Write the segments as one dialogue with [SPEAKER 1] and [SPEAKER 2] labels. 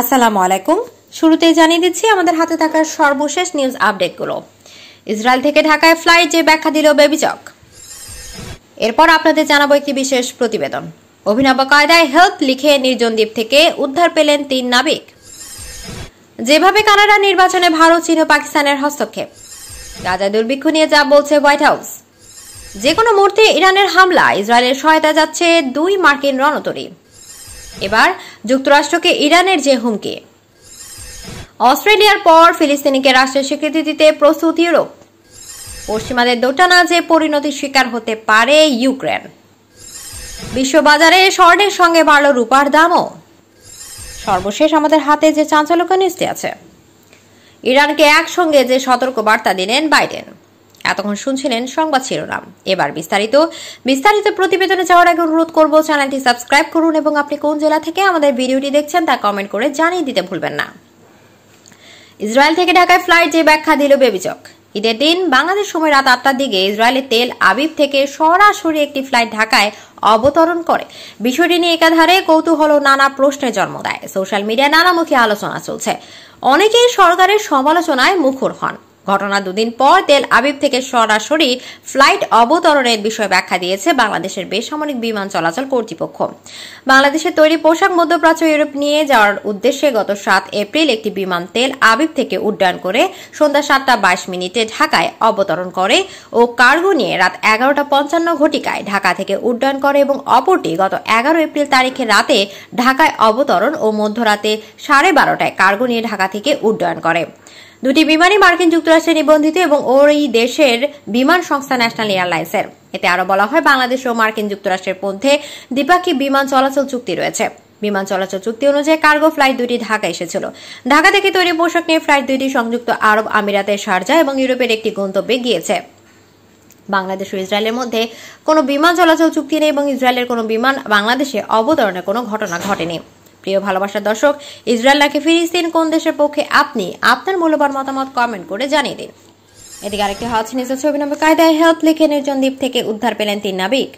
[SPEAKER 1] আসসালামু আলাইকুম। শুরুতেই জানিয়ে দিচ্ছি, আমাদের হাতে থাকা সর্বশেষ নিউজ আপডেটগুলো ইসরায়েল থেকে ঢাকায় ফ্লাইট যে ব্যাখ্যা দিল বেবিচক এরপর আপনাদের জানাব একটি বিশেষ প্রতিবেদন। অভিনব কায়দায় হেল্প লিখে নির্জন দ্বীপ থেকে উদ্ধার পেলেন তিন নাবিক। যেভাবে কানাডা নির্বাচনে ভারত, চীন ও পাকিস্তানের হস্তক্ষেপ। গাজা দুর্ভিক্ষ নিয়ে যা বলছে হোয়াইট হাউস। যে কোনো মুহূর্তে ইরানের হামলা ইসরায়েলের সহায়তা যাচ্ছে দুই মার্কিন রণতরী। এবার যুক্তরাষ্ট্রকে ইরানের যে হুমকি। অস্ট্রেলিয়ার পর ফিলিস্তিনিকে রাষ্ট্রের স্বীকৃতি দিতে প্রস্তুত ইউরোপ। পশ্চিমাদের দোটানা যে পরিণতির শিকার হতে পারে ইউক্রেন। বিশ্ববাজারে স্বর্ণের সঙ্গে বাড়ল রূপার দামও। সর্বশেষ আমাদের হাতে যে চাঞ্চল্যকর নিউজটি আছে। ইরানকে একসঙ্গে যে সতর্ক বার্তা দিলেন বাইডেন। এতক্ষণ শুনছিলেন সংবাদ শিরোনাম। এবার বিস্তারিত। বিস্তারিত প্রতিবেদনে যাওয়ার আগে অনুরোধ করব, চ্যানেলটি সাবস্ক্রাইব করুন এবং আপনি কোন জেলা থেকে আমাদের ভিডিওটি দেখছেন তা কমেন্ট করে জানিয়ে দিতে ভুলবেন না। ইসরায়েল থেকে ঢাকায় ফ্লাইট যে ব্যাখ্যা দিল বেবিচক। ঈদের দিন বাংলাদেশ সময় রাত আটটার দিকে ইসরায়েলের তেল আবিব থেকে সরাসরি একটি ফ্লাইট ঢাকায় অবতরণ করে। বিষয়টি নিয়ে একাধারে কৌতূহল নানা প্রশ্নের জন্ম দেয়। সোশ্যাল মিডিয়ায় নানামুখী আলোচনা চলছে। অনেকেই সরকারের সমালোচনায় মুখর হন। ঘটনা দুদিন পর তেল আবিব থেকে সরাসরি ফ্লাইট অবতরণের বিষয়ে ব্যাখ্যা দিয়েছে বাংলাদেশের বেসামরিক বিমান চলাচল কর্তৃপক্ষ। বাংলাদেশের তৈরি পোশাক মধ্যপ্রাচ্য ইউরোপ নিয়ে যাওয়ার উদ্দেশ্যে গত সাত এপ্রিল একটি বিমান তেল আবিব থেকে উড্ডয়ন করে সন্ধ্যা সাতটা বাইশ মিনিটে ঢাকায় অবতরণ করে ও কার্গো নিয়ে রাত এগারোটা পঞ্চান্ন ঘটিকায় ঢাকা থেকে উড্ডয়ন করে এবং অপরটি গত এগারো এপ্রিল তারিখে রাতে ঢাকায় অবতরণ ও মধ্যরাতে সাড়ে বারোটায় কার্গো নিয়ে ঢাকা থেকে উড্ডয়ন করে। দুটি বিমানই মার্কিন যুক্তরাষ্ট্রে নিবন্ধিত এবং ওই দেশের বিমান সংস্থা ন্যাশনাল এয়ারলাইন্সের। এতে আরও বলা হয়, বাংলাদেশ ও মার্কিন যুক্তরাষ্ট্রের মধ্যে দ্বিপাক্ষিক বিমান চলাচল চুক্তি রয়েছে। বিমান চলাচল চুক্তি অনুযায়ী কার্গো ফ্লাইট দুটি ঢাকা এসেছিল। ঢাকা থেকে তৈরি পোশাক নিয়ে ফ্লাইট দুটি সংযুক্ত আরব আমিরাতের শারজা এবং ইউরোপের একটি গন্তব্যে গিয়েছে। বাংলাদেশ ও ইসরায়েলের মধ্যে কোনো বিমান চলাচল চুক্তি নেই এবং ইসরায়েলের কোনো বিমান বাংলাদেশে অবতরণের কোনো ঘটনা ঘটেনি। প্রিয় ভালোবাসার দর্শক, ইসরায়েল নাকি ফিলিস্তিন? কোন দেশের পক্ষে আপনি আপনার মূল্যবান মতামত কমেন্ট করে জানিয়ে দিন। এদিকে আরেকটি হজ ছবি নম্বর কায়দায় হেলথ লিখে নির্জন দ্বীপ থেকে উদ্ধার পেলেন তিন নাবিক।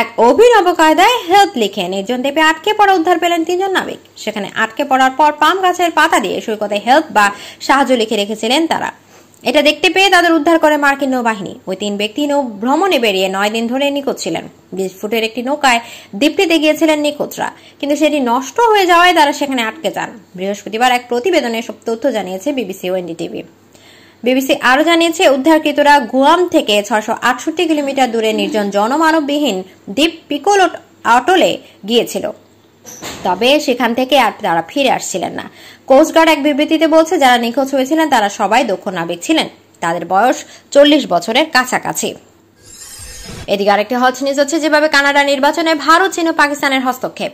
[SPEAKER 1] এক অভিনব কায়দায় হেলথ লিখে নির্জন দ্বীপে আটকে পড়া উদ্ধার পেলেন তিনজন নাবিক। সেখানে আটকে পড়ার পর পাম গাছের পাতা দিয়ে সৈকতে হেলথ বা সাহায্য লিখে রেখেছিলেন তারা। এটা দেখতে পেয়ে তাদের উদ্ধার করে মার্কিন নৌবাহিনী। ওই তিন ব্যক্তি নৌ ভ্রমণে বেরিয়ে নয় দিন ধরে নিখোঁজ ছিলেন। বিশ ফুটের একটি নৌকায় দ্বীপটিতে গিয়েছিলেন নিখোঁজরা। কিন্তু সেটি নষ্ট হয়ে যাওয়ায় তারা সেখানে আটকে যান। বৃহস্পতিবার এক প্রতিবেদনে সব তথ্য জানিয়েছে বিবিসি ও এনডিটিভি। বিবিসি আরও জানিয়েছে, উদ্ধারকৃতরা গুয়াম থেকে ছশো আটষট্টি কিলোমিটার দূরে নির্জন জনমানববিহীন দ্বীপ পিকোলোট আটলে গিয়েছিল। তবে সেখান থেকে আর তারা ফিরে আসছিলেন না। কোস্টগার্ড এক বিবৃতিতে বলছে, যারা নিখোঁজ হয়েছিলেন, তারা সবাই দক্ষ নাবিক ছিলেন। তাদের বয়স চল্লিশ বছরের কাছাকাছি। এদিকে আরেকটি হজ নিউজ হচ্ছে, যেভাবে কানাডা নির্বাচনে ভারত, চীন ও পাকিস্তানের হস্তক্ষেপ।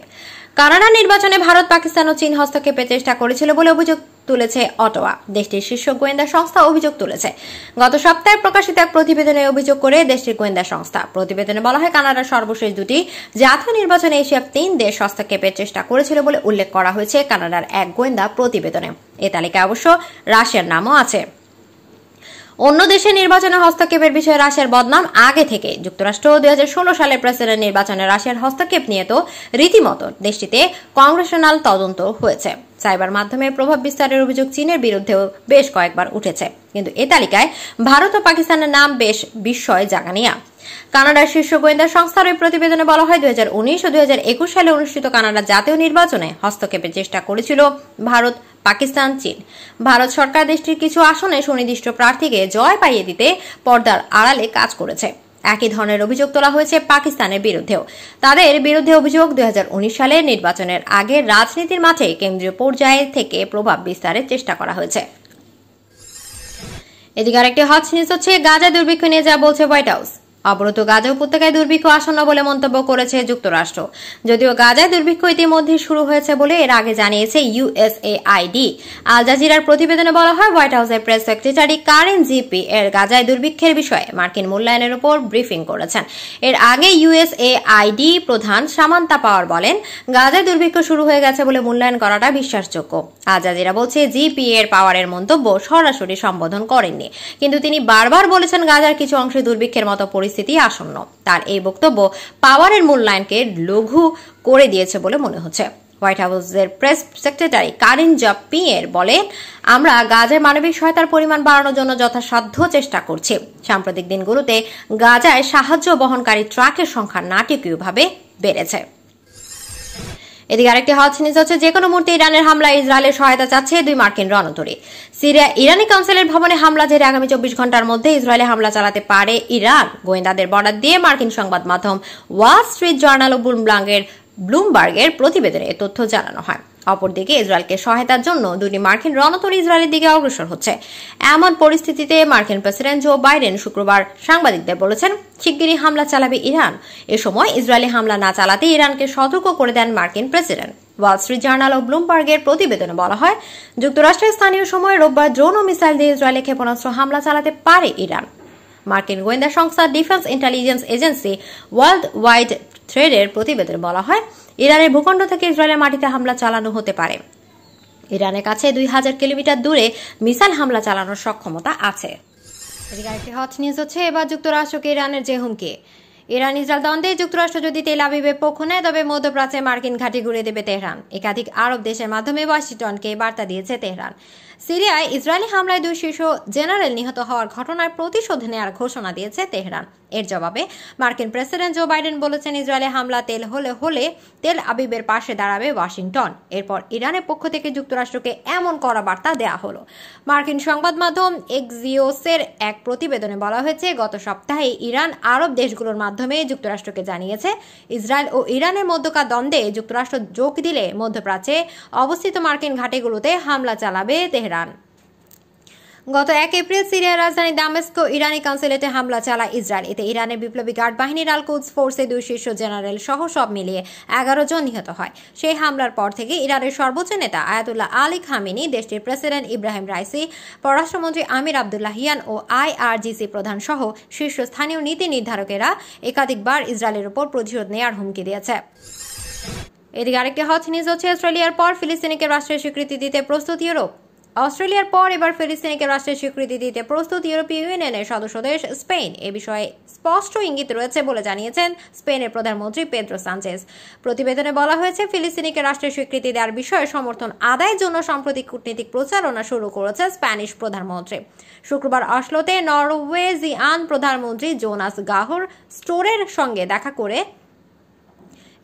[SPEAKER 1] কানাডা নির্বাচনে ভারত, পাকিস্তান ও চীন হস্তক্ষেপের চেষ্টা করেছিল বলে অভিযোগ তুলেছে অটোয়া। দেশটির শীর্ষ গোয়েন্দা সংস্থা অভিযোগ তুলেছে। গত সপ্তাহে প্রকাশিত এক প্রতিবেদনে অভিযোগ করে দেশটির গোয়েন্দা সংস্থা। প্রতিবেদনে বলা হয়, কানাডার সর্বশেষ দুটি জাতীয় নির্বাচনে এশিয়ার তিন দেশ হস্তক্ষেপের চেষ্টা করেছিল বলে উল্লেখ করা হয়েছে কানাডার এক গোয়েন্দা প্রতিবেদনে। এ তালিকায় অবশ্য রাশিয়ার নামও আছে। অন্য দেশে নির্বাচনে হস্তক্ষেপের বিষয়ে রাশিয়ার বদনাম আগে থেকে। যুক্তরাষ্ট্র দুই সালের প্রেসিডেন্ট নির্বাচনে রাশিয়ার হস্তক্ষেপ নিয়ে তো রীতিমতো দেশটিতে কংগ্রেশনাল তদন্ত হয়েছে। সাইবার মাধ্যমে প্রভাব বিস্তারের অভিযোগ চীনের বিরুদ্ধেও বেশ কয়েকবার উঠেছে। কিন্তু এ তালিকায় ভারত ও পাকিস্তানের নাম বেশ বিস্ময় জাগানিয়া। কানাডার শীর্ষ গোয়েন্দা সংস্থার ওই প্রতিবেদনে বলা হয়, দুই হাজার উনিশ ও দুই হাজার একুশ সালে অনুষ্ঠিত কানাডার জাতীয় নির্বাচনে হস্তক্ষেপের চেষ্টা করেছিল ভারত, পাকিস্তান, চীন। ভারত সরকার দেশটির কিছু আসনে সুনির্দিষ্ট প্রার্থীকে জয় পাইয়ে দিতে পর্দার আড়ালে কাজ করেছে। একই ধরনের অভিযোগ তোলা হয়েছে পাকিস্তানের বিরুদ্ধেও। তাদের বিরুদ্ধে অভিযোগ দুই হাজার উনিশ সালে নির্বাচনের আগে রাজনীতির মাঠে কেন্দ্রীয় পর্যায়ে থেকে প্রভাব বিস্তারের চেষ্টা করা হয়েছে। এদিকে আরেকটি হট নিউজ হচ্ছে, গাজা দুর্ভিক্ষ নিয়ে যা বলছে হোয়াইট হাউস। অবরত গাজা উপত্যকায় দুর্ভিক্ষ আসন্ন বলে মন্তব্য করেছে যুক্তরাষ্ট্র। যদিও গাজায় দুর্ভিক্ষ ইতিমধ্যে শুরু হয়েছে বলে এর আগে জানিয়েছে ইউএসএআইডি আল জাজিরার প্রতিবেদনে বলা হয়, হোয়াইট হাউসের প্রেস সেক্রেটারি কারেন জিপি এর গাজায় দুর্ভিক্ষের বিষয়ে মার্কিন মূল্যায়নের উপর ব্রিফিং করেছেন। এর আগে ইউএসএআইডি প্রধান সামান্তা পাওয়ার বলেন, গাজায় দুর্ভিক্ষ শুরু হয়ে গেছে বলে মূল্যায়ন করাটা বিশ্বাসযোগ্য। আল জাজিরা বলছে, জিপি এর পাওয়ারের মন্তব্য সরাসরি সম্বোধন করেননি। কিন্তু তিনি বারবার বলেছেন, গাজার কিছু অংশে দুর্ভিক্ষের মতো পরিস্থিতি পরিস্থিতি আসন্ন। তার এই বক্তব্য পাওয়ারের মূল্যায়নকে লঘু করে দিয়েছে বলে মনে হচ্ছে। হোয়াইট হাউসের press secretary Karine Jean Pierre বলেন, আমরা গাজায় মানবিক সহায়তার পরিমাণ বাড়ানোর জন্য যথাসাধ্য চেষ্টা করছি। সাম্প্রতিক দিনগুলোতে গাজায় সাহায্য বহনকারী ট্রাকের সংখ্যা নাটকীয়ভাবে বেড়েছে। এদিকে আরেকটি হট নিউজ হচ্ছে যে কোনো মুহূর্তে ইরানের হামলা ইসরায়েলের সহায়তা চাচ্ছে দুই মার্কিন রণতরী। সিরিয়া ইরানি কাউন্সিলের ভবনে হামলা জেরে আগামী চব্বিশ ঘণ্টার মধ্যে ইসরায়েলে হামলা চালাতে পারে ইরান। গোয়েন্দাদের বর্ডার দিয়ে মার্কিন সংবাদ মাধ্যম ওয়াল স্ট্রিট জার্নাল ও ব্লুমবার্গের ব্লুমবার্গের প্রতিবেদনে তথ্য জানানো হয়। অপরদিকে ইসরায়েলকে সহায়তার জন্য দুটি মার্কিন রণতরী ইসরায়েলের দিকে অগ্রসর হচ্ছে। এমন পরিস্থিতিতে মার্কিন প্রেসিডেন্ট জো বাইডেন শুক্রবার সাংবাদিকদের বলেছেন, শিগগিরই হামলা চালাবে ইরান। এ সময় ইসরায়েলি হামলা না চালাতে ইরানকে সতর্ক করে দেন মার্কিন প্রেসিডেন্ট। ওয়াল স্ট্রিট জার্নাল ও ব্লুমবার্গের প্রতিবেদনে বলা হয়, যুক্তরাষ্ট্রের স্থানীয় সময় রোববার ড্রোন ও মিসাইল দিয়ে ইসরায়েলে ক্ষেপণাস্ত্র হামলা চালাতে পারে ইরান। মার্কিন গোয়েন্দা সংস্থা Defense Intelligence Agency world wide থ্রেডের প্রতিবেদনে বলা হয়, ইরানের ভূখণ্ড থেকে ইসরায়েলের মাটিতে হামলা চালানো হতে পারে। ইরানের কাছে দুই হাজার কিলোমিটার দূরে মিসাইল হামলা চালানোর সক্ষমতা আছে। আরেকটি হট নিউজ হচ্ছে, এবার যুক্তরাষ্ট্রকে ইরানের যে হুমকি। ইরান ইসরায়েল দ্বন্দ্বে যুক্তরাষ্ট্র যদি তেল আবিবের পক্ষ নেয়, তবে মধ্যপ্রাচ্যে মার্কিন ঘাঁটি ঘুরে দেবে তেহরান। একাধিক আরব দেশের মাধ্যমে ওয়াশিংটনকে বার্তা দিয়েছে তেহরান। সিরিয়ায় ইসরায়েলি হামলায় দুই শীর্ষ জেনারেল নিহত হওয়ার ঘটনার প্রতিশোধ নেওয়ার ঘোষণা দিয়েছে তেহরান। এর জবাবে মার্কিন প্রেসিডেন্ট জো বাইডেন বলেছেন, ইসরায়েলে হামলা তেল হলে হলে তেল আবিবের পাশে দাঁড়াবে ওয়াশিংটন। এরপর ইরানের পক্ষ থেকে যুক্তরাষ্ট্রকে এমন করা বার্তা দেয়া হলো। মার্কিন সংবাদ মাধ্যম এক্সিওসের এক প্রতিবেদনে বলা হয়েছে, গত সপ্তাহে ইরান আরব দেশগুলোর মাধ্যমে যুক্তরাষ্ট্রকে জানিয়েছে, ইসরায়েল ও ইরানের মধ্যকার দ্বন্দ্বে যুক্তরাষ্ট্র যোগ দিলে মধ্যপ্রাচ্যে অবস্থিত মার্কিন ঘাটিগুলোতে হামলা চালাবে তেহরান। গত এক এপ্রিল সিরিয়ার রাজধানী দামেস্কো ইরানি কাউন্সিলেটে হামলা চালায় ইসরায়েল। এতে ইরানের বিপ্লবী গার্ড বাহিনীর আল ফোর্সে দুই শীর্ষ জেনারেল সহ সব মিলিয়ে এগারো জন নিহত হয়। সেই হামলার পর থেকে ইরানের সর্বোচ্চ নেতা আয়াতুল্লাহ আলী খামিনি, দেশটির প্রেসিডেন্ট ইব্রাহিম রাইসি, পররাষ্ট্রমন্ত্রী আমির আবদুল্লাহ হিয়ান ও আইআরজিসি প্রধান সহ শীর্ষস্থানীয় নীতি নির্ধারকেরা একাধিকবার ইসরায়েলের উপর প্রতিশোধ নেওয়ার হুমকি দিয়েছে। এদিকে আরেকটি হট নিউজ হচ্ছে অস্ট্রেলিয়ার পর ফিলিস্তিনিকে রাষ্ট্রের স্বীকৃতি দিতে প্রস্তুত ইউরোপ। অস্ট্রেলিয়ার পর এবার ফিলিস্তিনিকে রাষ্ট্রের স্বীকৃতি দিতে প্রস্তুত ইউরোপীয় ইউনিয়নের সদস্য দেশ স্পেন। এ বিষয়ে স্পষ্ট ইঙ্গিত রয়েছে বলে জানিয়েছেন স্পেনের প্রধানমন্ত্রী পেদ্রো সানচেজ। প্রতিবেদনে বলা হয়েছে, ফিলিস্তিনিকে রাষ্ট্রের স্বীকৃতি দেওয়ার বিষয়ে সমর্থন আদায়ের জন্য সাম্প্রতিক কূটনীতিক প্রচারণা শুরু করেছে স্প্যানিশ প্রধানমন্ত্রী। শুক্রবার অশ্লোতে নরওয়েজিয়ান প্রধানমন্ত্রী জোনাস গাহর স্টোরের সঙ্গে দেখা করে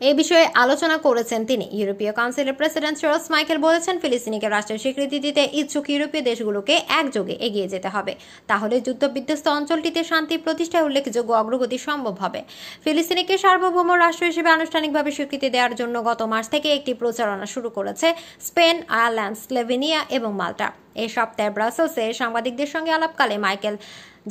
[SPEAKER 1] এই বিষয়ে আলোচনা করেছেন তিনি। ইউরোপীয় কাউন্সিলের প্রেসিডেন্ট চার্লস মাইকেল বলেছেন, ফিলিস্তিনিকে রাষ্ট্রের স্বীকৃতি দিতে ইচ্ছুক ইউরোপীয় দেশগুলোকে একযোগে এগিয়ে যেতে হবে। তাহলে যুদ্ধবিধ্বস্ত অঞ্চলটিতে শান্তি প্রতিষ্ঠায় উল্লেখযোগ্য অগ্রগতি সম্ভব হবে। ফিলিস্তিনিকে সার্বভৌম রাষ্ট্র হিসেবে আনুষ্ঠানিকভাবে স্বীকৃতি দেওয়ার জন্য গত মাস থেকে একটি প্রচারণা শুরু করেছে স্পেন, আয়ারল্যান্ড, স্লেভেনিয়া এবং মাল্টা। এ সপ্তাহে ব্রাসেলসে সাংবাদিকদের সঙ্গে আলাপকালে মাইকেল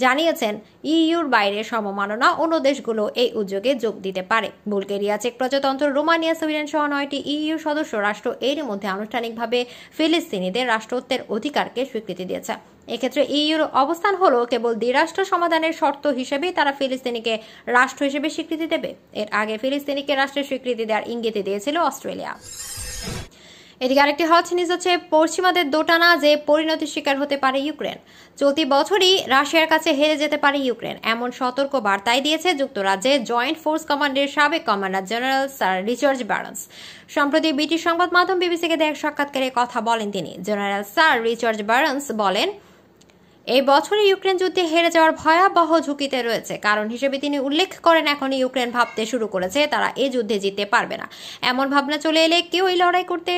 [SPEAKER 1] জানিয়েছেন, ইইউর বাইরে সমমাননা অন্য দেশগুলো এই উদ্যোগে যোগ দিতে পারে। বুলগেরিয়া, চেক প্রজাতন্ত্র, রোমানিয়া, সুইডেন সহ নয়টি ইইউ সদস্য রাষ্ট্র এরই মধ্যে আনুষ্ঠানিকভাবে ফিলিস্তিনিদের রাষ্ট্রত্বের অধিকারকে স্বীকৃতি দিয়েছে। এক্ষেত্রে ইইউর অবস্থান হলো কেবল দ্বিরাষ্ট্র সমাধানের শর্ত হিসেবেই তারা ফিলিস্তিনিকে রাষ্ট্র হিসেবে স্বীকৃতি দেবে। এর আগে ফিলিস্তিনিকে রাষ্ট্রের স্বীকৃতি দেওয়ার ইঙ্গিত দিয়েছিল অস্ট্রেলিয়া। এদিকে আরেকটি হট নিউজ হচ্ছে পশ্চিমাদের দোটানা যে পরিণতির শিকার হতে পারে ইউক্রেন। চলতি বছরই রাশিয়ার কাছে হেরে যেতে পারে ইউক্রেন। এমন সতর্ক বার্তাই দিয়েছে যুক্তরাজ্যে জয়েন্ট ফোর্স কমান্ডের সাবেক commander general sir Richard Barrons সম্প্রতি ব্রিটিশ সংবাদ মাধ্যম বিবিসিকে দেখ সাক্ষাৎকারে কথা বলেন তিনি। জেনারেল স্যার রিচার্ড ব্যারন্স বলেন, এই বছরে ইউক্রেন যুদ্ধে হেরে যাওয়ার ভয়াবহ ঝুঁকিতে রয়েছে। কারণ হিসেবে তিনি উল্লেখ করেন এখন ইউক্রেন ভাবতে শুরু করেছে, তারা এই যুদ্ধে জিততে পারবে না। এমন ভাবনা চলে এলে কেউ এই লড়াই করতে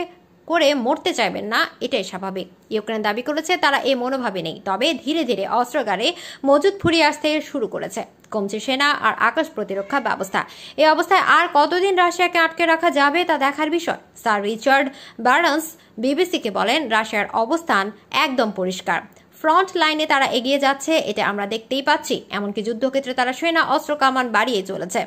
[SPEAKER 1] করে মরতে চাইবেন না, এটাই স্বাভাবিক। ইউক্রেন দাবি করেছে, তারা এ মনোভাবে নেই। তবে ধীরে ধীরে অস্ত্রগারে মজুদ ফুরিয়ে আসতে শুরু করেছে। কমছে সেনা আর আকাশ প্রতিরক্ষা ব্যবস্থা। এই অবস্থায় আর কতদিন রাশিয়াকে আটকে রাখা যাবে তা দেখার বিষয়। স্যার রিচার্ড বার্নস বিবিসিকে বলেন, রাশিয়ার অবস্থান একদম পরিষ্কার। ফ্রন্ট লাইনে তারা এগিয়ে যাচ্ছে, এটা আমরা দেখতেই পাচ্ছি। এমনকি যুদ্ধক্ষেত্রে তারা সেনা অস্ত্র কামান বাড়িয়ে চলেছে।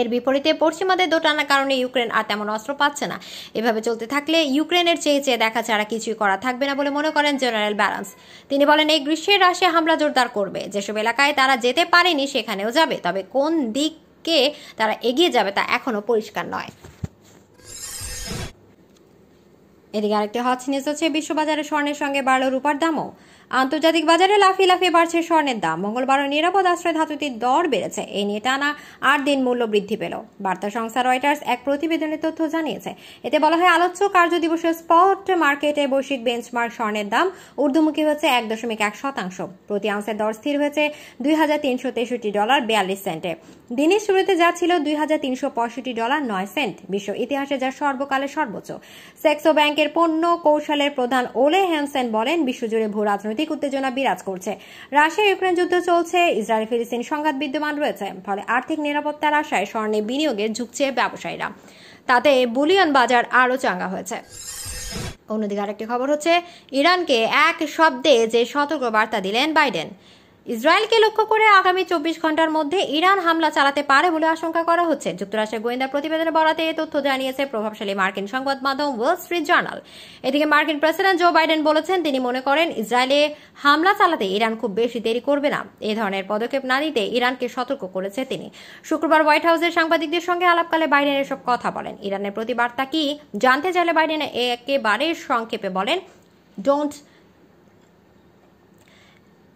[SPEAKER 1] এর বিপরীতে পশ্চিমাদের দোটানার কারণে ইউক্রেন আর তেমন অস্ত্র পাচ্ছে না। এভাবে চলতে থাকলে ইউক্রেনের চেয়ে চেয়ে দেখা ছাড়া কিছুই করা থাকবে না বলে মনে করেন জেনারেল ব্যালান্স তিনি বলেন, এই গ্রীষ্মের রাশিয়া হামলা জোরদার করবে। যেসব এলাকায় তারা যেতে পারেনি সেখানেও যাবে, তবে কোন দিককে তারা এগিয়ে যাবে তা এখনও পরিষ্কার নয়। এদিকে আরেকটি হট নিউজ হচ্ছে, বিশ্ববাজারে স্বর্ণের সঙ্গে বাড়ল রূপার দামও। আন্তর্জাতিক বাজারে লাফিয়ে লাফিয়ে বাড়ছে স্বর্ণের দাম। মঙ্গলবারও নিরাপদ আশ্রয় ধাতুটির দর বেড়েছে। এই নিয়ে টানা আট দিন মূল্য বৃদ্ধি পেল। বার্তা সংস্থা রয়টার্স এক প্রতিবেদনের তথ্য জানিয়েছে, এতে বলা হয় আলোচ্য কার্য দিবসের স্পট মার্কেটে বৈশ্বিক বেঞ্চমার্ক স্বর্ণের দাম ঊর্ধ্বমুখী হচ্ছে এক দশমিক এক শতাংশ। প্রতি আউন্সের দর স্থির হয়েছে দুই হাজার তিনশো তেষট্টি ডলার বিয়াল্লিশ সেন্টে। দিনের শুরুতে যা ছিল দুই হাজার তিনশো পঁয়ষট্টি ডলার নয় সেন্ট। বিশ্ব ইতিহাসে যা সর্বকালের সর্বোচ্চ। সেক্সো ব্যাংকের পণ্য কৌশলের প্রধান ওলে হ্যানসেন বলেন, বিশ্বজুড়ে ভূ রাজনৈতিক উত্তেজনা বিরাজ করছে। রাশিয়া ইউক্রেন যুদ্ধ চলছে, ইসরায়েল ফিলিস্তিন সংঘাত বিদ্যমান রয়েছে, ফলে আর্থিক নিরাপত্তার আশায় স্বর্ণে বিনিয়োগে ঝুঁকছে ব্যবসায়ীরা। তাতে বুলিয়ন বাজার আরও চাঙ্গা হয়েছে। অন্যদিকে আরেকটি খবর হচ্ছে, ইরানকে এক শব্দে যে সতর্ক বার্তা দিলেন বাইডেন। ইসরায়েলকে লক্ষ্য করে আগামী চব্বিশ ঘণ্টার মধ্যে ইরান হামলা চালাতে পারে বলে আশঙ্কা করা হচ্ছে। যুক্তরাষ্ট্রের গোয়েন্দা প্রতিবেদনে বরাতে এ তথ্য জানিয়েছে প্রভাবশালী মার্কিন সংবাদ মাধ্যম ওয়াল স্ট্রিট জার্নাল। এদিকে মার্কিন প্রেসিডেন্ট জো বাইডেন বলেছেন, তিনি মনে করেন ইসরায়েলে হামলা চালাতে ইরান খুব বেশি দেরি করবে না। এ ধরনের পদক্ষেপ না নিতে ইরানকে সতর্ক করেছে তিনি। শুক্রবার হোয়াইট হাউসের সাংবাদিকদের সঙ্গে আলাপকালে বাইডেন এসব কথা বলেন। ইরানের প্রতিবার্তা কি জানতে চাইলে বাইডেন একেবারে সংক্ষেপে বলেন ডোন্ট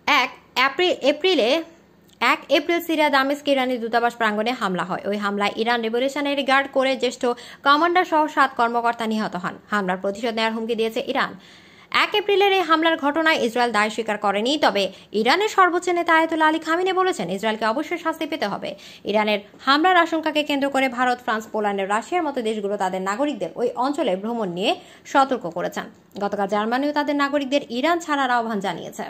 [SPEAKER 1] এক এপ্রিলে, এক এপ্রিল সিরিয়া দামেস্ক ইরানি দূতাবাস প্রাঙ্গণে হামলা হয়। ওই হামলায় ইরান রেভলিউশনারি গার্ড করে জ্যেষ্ঠ কমান্ডার সহ সাত কর্মকর্তা নিহত হন। হামলার প্রতিশোধ নেওয়ার হুমকি দিয়েছে ইরান। এক এপ্রিলের এই হামলার ঘটনায় ইসরায়েল দায় স্বীকার করেনি, তবে ইরানের সর্বোচ্চ নেতা আয়তুল্লা আলী খামিনে বলেছেন, ইসরায়েলকে অবশ্যই শাস্তি পেতে হবে। ইরানের হামলার আশঙ্কাকে কেন্দ্র করে ভারত, ফ্রান্স, পোল্যান্ড, রাশিয়ার মতো দেশগুলো তাদের নাগরিকদের ওই অঞ্চলে ভ্রমণ নিয়ে সতর্ক করেছেন। গতকাল জার্মানিও তাদের নাগরিকদের ইরান ছাড়ার আহ্বান জানিয়েছে।